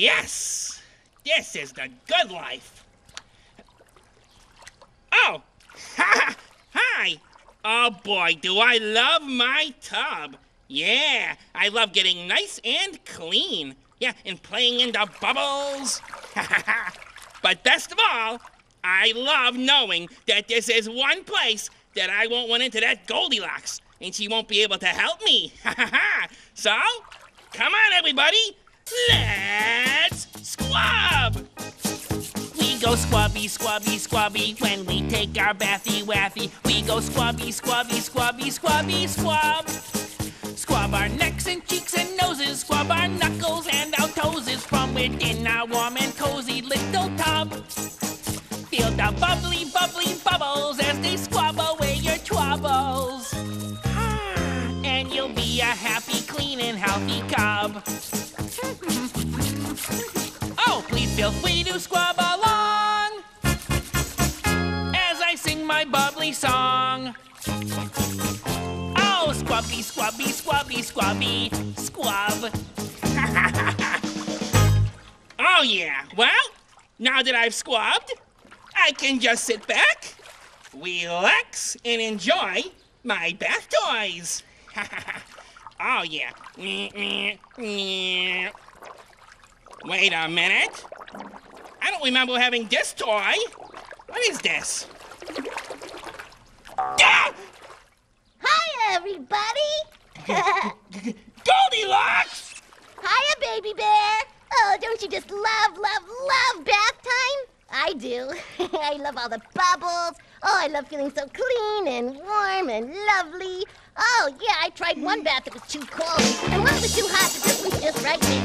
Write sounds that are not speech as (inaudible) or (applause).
yes! This is the good life. Oh! Hi! Oh boy, do I love my tub. Yeah, I love getting nice and clean. Yeah, and playing in the bubbles. (laughs) but best of all, I love knowing that this is one place that I won't run into that Goldilocks and she won't be able to help me. (laughs) so, come on, everybody. Let's go squabby, squabby, squabby when we take our bathy waffy. We go squabby, squabby, squabby, squabby, squab. Squab our necks and cheeks and noses, squab our knuckles and our toeses from within our warm and cozy little tub. Feel the bubbly, bubbly bubbles as they squab away your troubles. Ah, and you'll be a happy, clean, and healthy cub. Oh, please feel free to squab song. Oh, squabby, squabby, squabby, squabby, squab. (laughs) Oh, yeah. Well, now that I've squabbed, I can just sit back, relax, and enjoy my bath toys. (laughs) oh, yeah. Wait a minute. I don't remember having this toy. What is this? Goldilocks! Hiya, baby bear. Oh, don't you just love, love, love bath time? I do. (laughs) I love all the bubbles. Oh, I love feeling so clean and warm and lovely. Oh, yeah, I tried one bath that was too cold and one was too hot, but this one's just right, bear.